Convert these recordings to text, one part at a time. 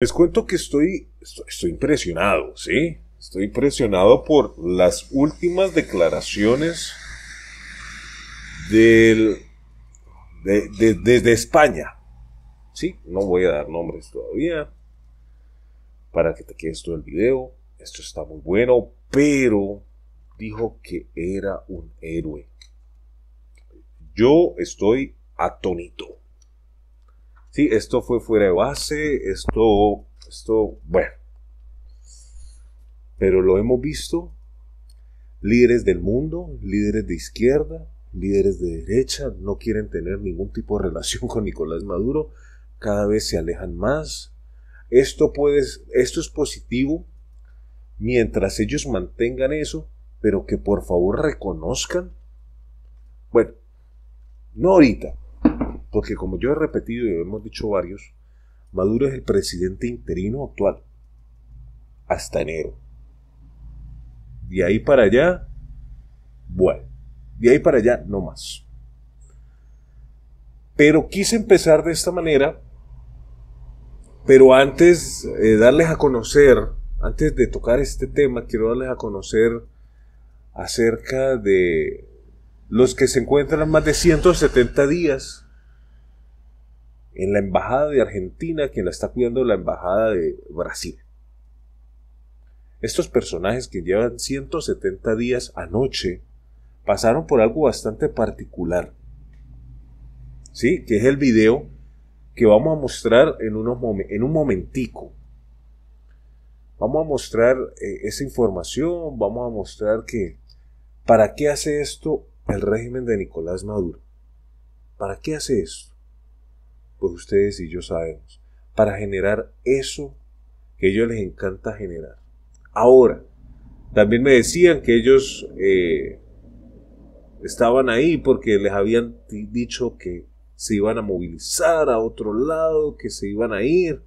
Les cuento que estoy, estoy, impresionado, ¿sí? Estoy impresionado por las últimas declaraciones del, de, desde España. Sí, no voy a dar nombres todavía para que te quedes todo el video. Esto está muy bueno, pero dijo que era un héroe. Yo estoy atónito. Sí, esto fue fuera de base, esto, esto, bueno. Pero lo hemos visto, líderes del mundo, líderes de izquierda, líderes de derecha, no quieren tener ningún tipo de relación con Nicolás Maduro, cada vez se alejan más. Esto puede, esto es positivo mientras ellos mantengan eso, pero que por favor reconozcan. Bueno, no ahorita, porque como yo he repetido y hemos dicho varios, Maduro es el presidente interino actual. Hasta enero. De ahí para allá, bueno. De ahí para allá, no más. Pero quise empezar de esta manera, pero antes de darles a conocer, antes de tocar este tema, quiero darles a conocer acerca de los que se encuentran más de 170 días en la embajada de Argentina, quien la está cuidando la embajada de Brasil. Estos personajes que llevan 170 días anoche pasaron por algo bastante particular. ¿Sí? Que es el video que vamos a mostrar en, unos en un momentico. Vamos a mostrar eh, esa información, vamos a mostrar que ¿para qué hace esto el régimen de Nicolás Maduro? ¿Para qué hace esto? Pues ustedes y yo sabemos, para generar eso que ellos les encanta generar. Ahora, también me decían que ellos eh, estaban ahí porque les habían dicho que se iban a movilizar a otro lado, que se iban a ir.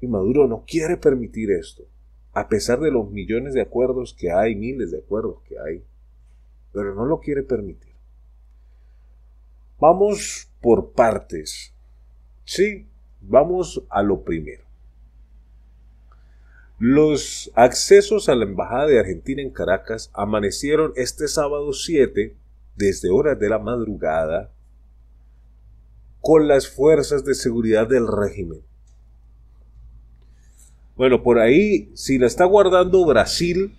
Y Maduro no quiere permitir esto, a pesar de los millones de acuerdos que hay, miles de acuerdos que hay, pero no lo quiere permitir. Vamos por partes. Sí, vamos a lo primero. Los accesos a la Embajada de Argentina en Caracas amanecieron este sábado 7, desde horas de la madrugada, con las fuerzas de seguridad del régimen. Bueno, por ahí, si la está guardando Brasil,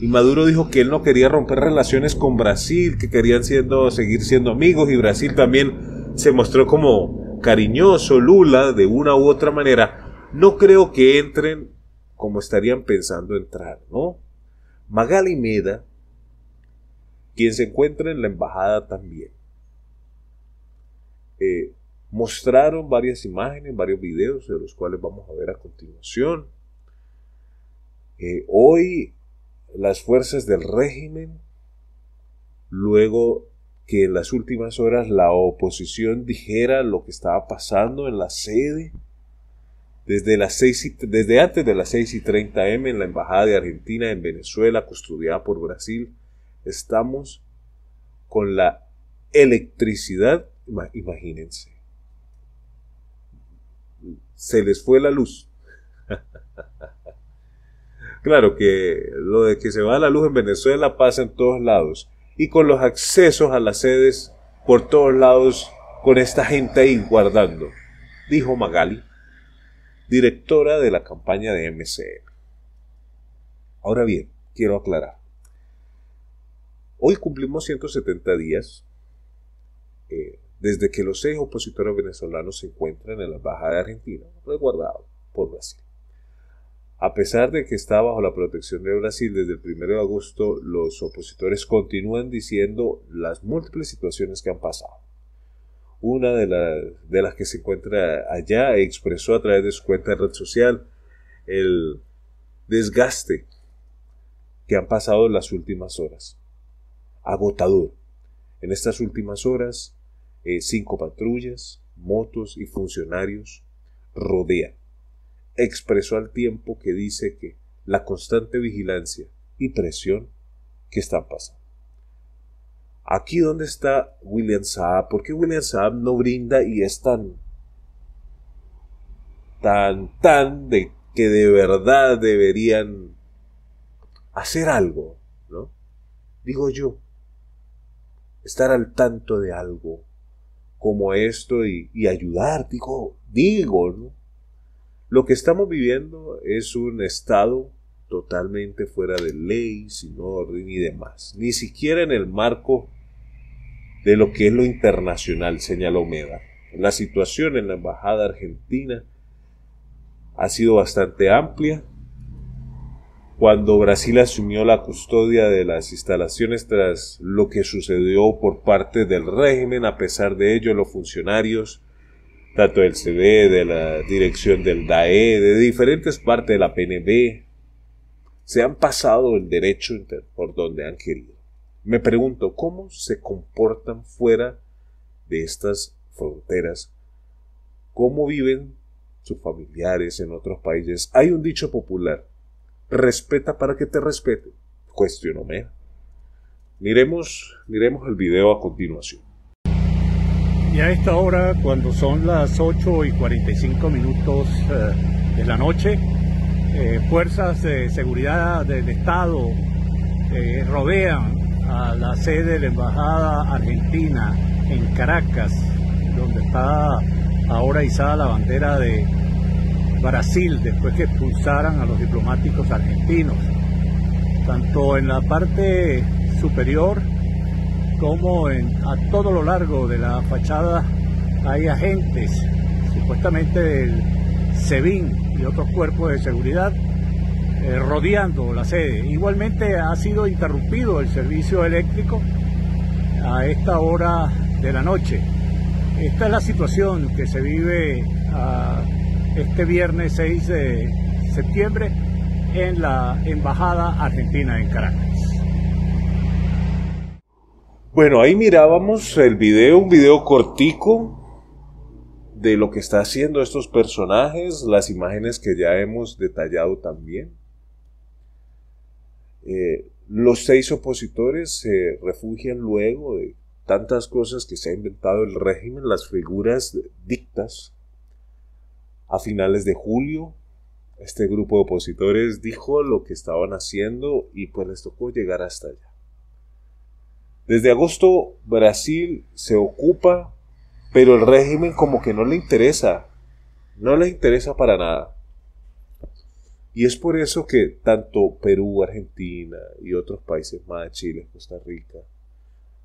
y Maduro dijo que él no quería romper relaciones con Brasil, que querían siendo, seguir siendo amigos, y Brasil también se mostró como cariñoso Lula de una u otra manera, no creo que entren como estarían pensando entrar, ¿no? Magali Meda, quien se encuentra en la embajada también, eh, mostraron varias imágenes, varios videos, de los cuales vamos a ver a continuación. Eh, hoy las fuerzas del régimen, luego que en las últimas horas la oposición dijera lo que estaba pasando en la sede. Desde, las seis desde antes de las 6 y 30 M en la Embajada de Argentina en Venezuela, custodiada por Brasil, estamos con la electricidad, imagínense. Se les fue la luz. claro que lo de que se va la luz en Venezuela pasa en todos lados y con los accesos a las sedes por todos lados con esta gente ahí guardando, dijo Magali, directora de la campaña de MCM. Ahora bien, quiero aclarar. Hoy cumplimos 170 días eh, desde que los seis opositores venezolanos se encuentran en la Embajada de Argentina, resguardados por Brasil. A pesar de que está bajo la protección de Brasil desde el 1 de agosto, los opositores continúan diciendo las múltiples situaciones que han pasado. Una de, las que se encuentra allá expresó a través de su cuenta de red social el desgaste que han pasado las últimas horas. Agotador. En estas últimas horas, eh, cinco patrullas, motos y funcionarios rodean expresó al tiempo que dice que la constante vigilancia y presión que están pasando. Aquí donde está William Saab, ¿por qué William Saab no brinda y es tan tan, tan de que de verdad deberían hacer algo, ¿no? Digo yo, estar al tanto de algo como esto y, y ayudar, digo, digo, ¿no? Lo que estamos viviendo es un estado totalmente fuera de ley, sin orden y demás. Ni siquiera en el marco de lo que es lo internacional, señaló Meda. La situación en la Embajada Argentina ha sido bastante amplia. Cuando Brasil asumió la custodia de las instalaciones tras lo que sucedió por parte del régimen, a pesar de ello los funcionarios, tanto del CD, de la dirección del DAE, de diferentes partes de la PNB, se han pasado el derecho por donde han querido. Me pregunto cómo se comportan fuera de estas fronteras, cómo viven sus familiares en otros países. Hay un dicho popular, respeta para que te respete. Cuestionóme. Miremos, miremos el video a continuación. Y a esta hora, cuando son las 8 y 45 minutos eh, de la noche, eh, fuerzas de seguridad del Estado eh, rodean a la sede de la Embajada Argentina en Caracas, donde está ahora izada la bandera de Brasil después que expulsaran a los diplomáticos argentinos. Tanto en la parte superior como en, a todo lo largo de la fachada hay agentes, supuestamente del SEBIN y otros cuerpos de seguridad, eh, rodeando la sede. Igualmente ha sido interrumpido el servicio eléctrico a esta hora de la noche. Esta es la situación que se vive ah, este viernes 6 de septiembre en la Embajada Argentina en Caracas. Bueno, ahí mirábamos el video, un video cortico de lo que está haciendo estos personajes, las imágenes que ya hemos detallado también. Eh, los seis opositores se refugian luego de tantas cosas que se ha inventado el régimen, las figuras dictas. A finales de julio, este grupo de opositores dijo lo que estaban haciendo y pues les tocó llegar hasta allá. Desde agosto Brasil se ocupa, pero el régimen como que no le interesa, no le interesa para nada. Y es por eso que tanto Perú, Argentina y otros países más, Chile, Costa Rica,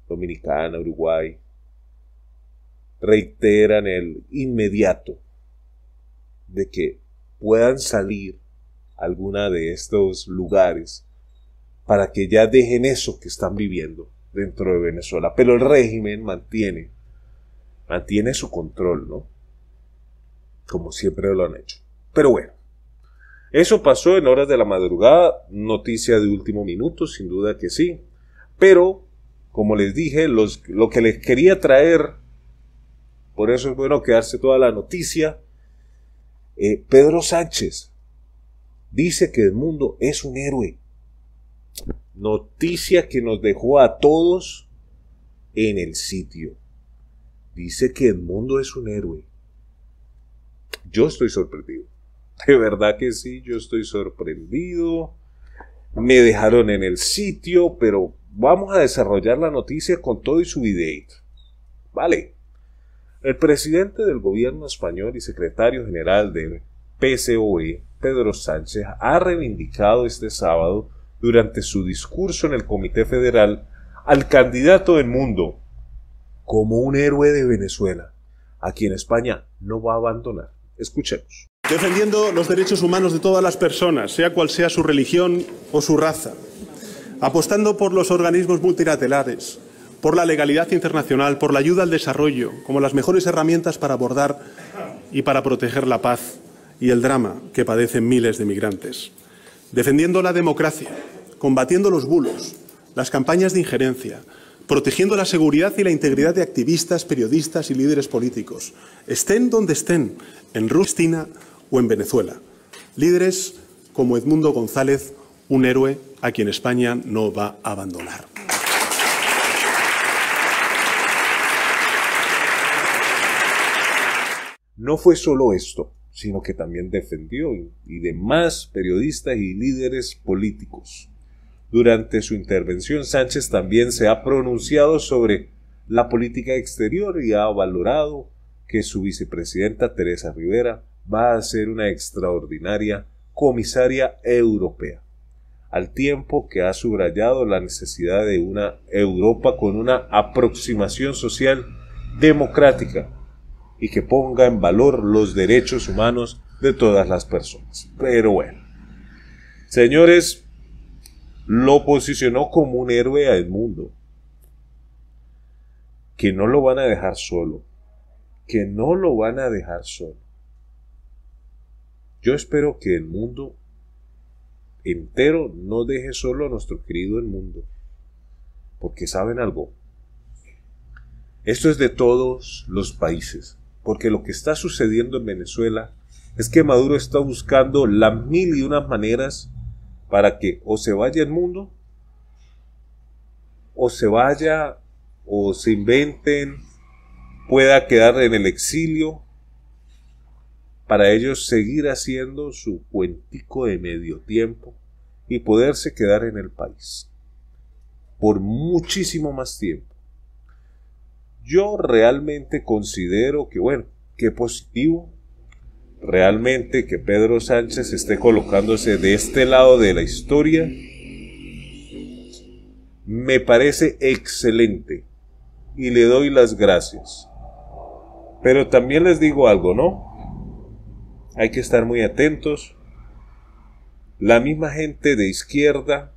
Dominicana, Uruguay, reiteran el inmediato de que puedan salir alguna de estos lugares para que ya dejen eso que están viviendo dentro de Venezuela. Pero el régimen mantiene, mantiene su control, ¿no? Como siempre lo han hecho. Pero bueno, eso pasó en horas de la madrugada, noticia de último minuto, sin duda que sí. Pero, como les dije, lo que les quería traer, por eso es bueno quedarse toda la noticia, eh, Pedro Sánchez dice que el mundo es un héroe. Noticia que nos dejó a todos en el sitio. Dice que el mundo es un héroe. Yo estoy sorprendido. De verdad que sí, yo estoy sorprendido. Me dejaron en el sitio, pero vamos a desarrollar la noticia con todo y su video. Vale. El presidente del gobierno español y secretario general del PCOE, Pedro Sánchez, ha reivindicado este sábado, durante su discurso en el Comité Federal, al candidato del mundo como un héroe de Venezuela, a quien España no va a abandonar. Escuchemos defendiendo los derechos humanos de todas las personas, sea cual sea su religión o su raza, apostando por los organismos multilaterales, por la legalidad internacional, por la ayuda al desarrollo, como las mejores herramientas para abordar y para proteger la paz y el drama que padecen miles de migrantes, defendiendo la democracia, combatiendo los bulos, las campañas de injerencia, protegiendo la seguridad y la integridad de activistas, periodistas y líderes políticos, estén donde estén, en Rustina o en Venezuela. Líderes como Edmundo González, un héroe a quien España no va a abandonar. No fue solo esto. sino que también defendió y demás periodistas y líderes políticos. Durante su intervención, Sánchez también se ha pronunciado sobre la política exterior y ha valorado que su vicepresidenta Teresa Rivera va a ser una extraordinaria comisaria europea, al tiempo que ha subrayado la necesidad de una Europa con una aproximación social democrática y que ponga en valor los derechos humanos de todas las personas. Pero bueno, señores, lo posicionó como un héroe al mundo, que no lo van a dejar solo, que no lo van a dejar solo. Yo espero que el mundo entero no deje solo a nuestro querido el mundo, porque saben algo, esto es de todos los países, porque lo que está sucediendo en Venezuela es que Maduro está buscando las mil y unas maneras para que o se vaya el mundo, o se vaya, o se inventen, pueda quedar en el exilio, para ellos seguir haciendo su cuentico de medio tiempo y poderse quedar en el país por muchísimo más tiempo. Yo realmente considero que, bueno, que positivo realmente que Pedro Sánchez esté colocándose de este lado de la historia. Me parece excelente y le doy las gracias. Pero también les digo algo, ¿no? Hay que estar muy atentos. La misma gente de izquierda,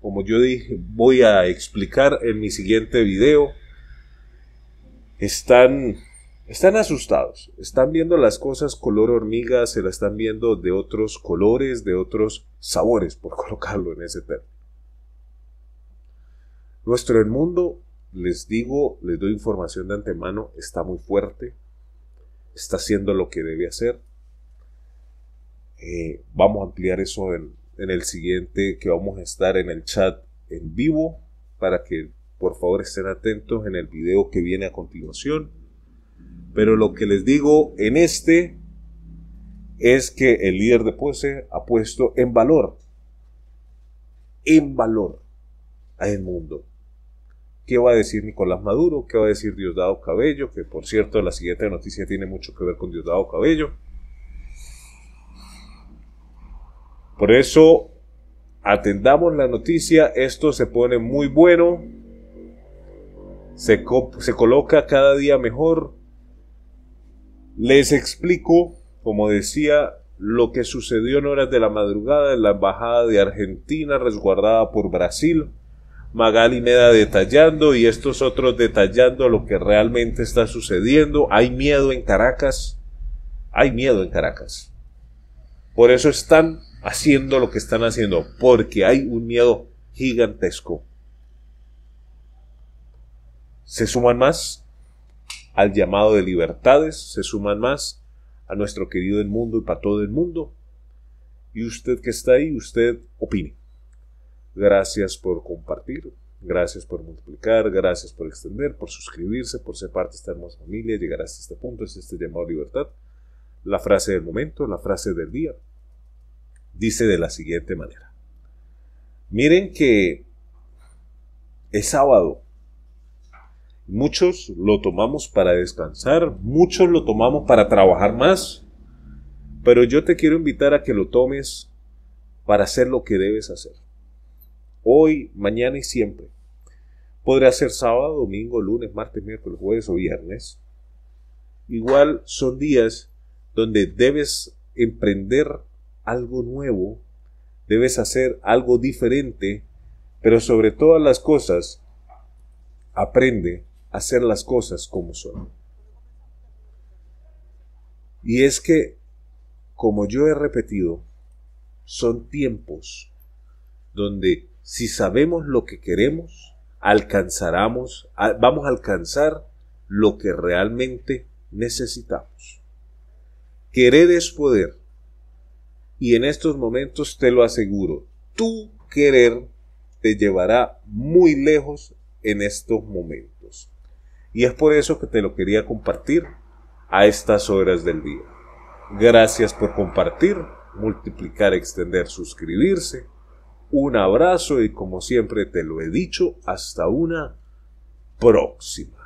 como yo dije, voy a explicar en mi siguiente video, están, están asustados, están viendo las cosas color hormiga, se las están viendo de otros colores, de otros sabores, por colocarlo en ese término. Nuestro mundo, les digo, les doy información de antemano, está muy fuerte, está haciendo lo que debe hacer. Eh, vamos a ampliar eso en, en el siguiente, que vamos a estar en el chat en vivo para que por favor estén atentos en el video que viene a continuación. Pero lo que les digo en este es que el líder de Pose ha puesto en valor, en valor a el mundo. ¿Qué va a decir Nicolás Maduro? ¿Qué va a decir Diosdado Cabello? Que por cierto la siguiente noticia tiene mucho que ver con Diosdado Cabello. Por eso, atendamos la noticia, esto se pone muy bueno, se, coloca cada día mejor. Les explico, como decía, lo que sucedió en horas de la madrugada en la embajada de Argentina resguardada por Brasil. Magali Meda detallando y estos otros detallando lo que realmente está sucediendo. Hay miedo en Caracas. Hay miedo en Caracas. Por eso están haciendo lo que están haciendo, porque hay un miedo gigantesco se suman más al llamado de libertades, se suman más a nuestro querido el mundo y para todo el mundo. Y usted que está ahí, usted opine. Gracias por compartir, gracias por multiplicar, gracias por extender, por suscribirse, por ser parte de esta hermosa familia, llegar hasta este punto, es este llamado a libertad. La frase del momento, la frase del día, dice de la siguiente manera. Miren que es sábado, Muchos lo tomamos para descansar, muchos lo tomamos para trabajar más, pero yo te quiero invitar a que lo tomes para hacer lo que debes hacer. Hoy, mañana y siempre. Podrá ser sábado, domingo, lunes, martes, miércoles, jueves o viernes. Igual son días donde debes emprender algo nuevo, debes hacer algo diferente, pero sobre todas las cosas, aprende hacer las cosas como son. Y es que, como yo he repetido, son tiempos donde si sabemos lo que queremos, alcanzaremos, vamos a alcanzar lo que realmente necesitamos. Querer es poder. Y en estos momentos te lo aseguro, tu querer te llevará muy lejos en estos momentos. Y es por eso que te lo quería compartir a estas horas del día. Gracias por compartir, multiplicar, extender, suscribirse. Un abrazo y como siempre te lo he dicho, hasta una próxima.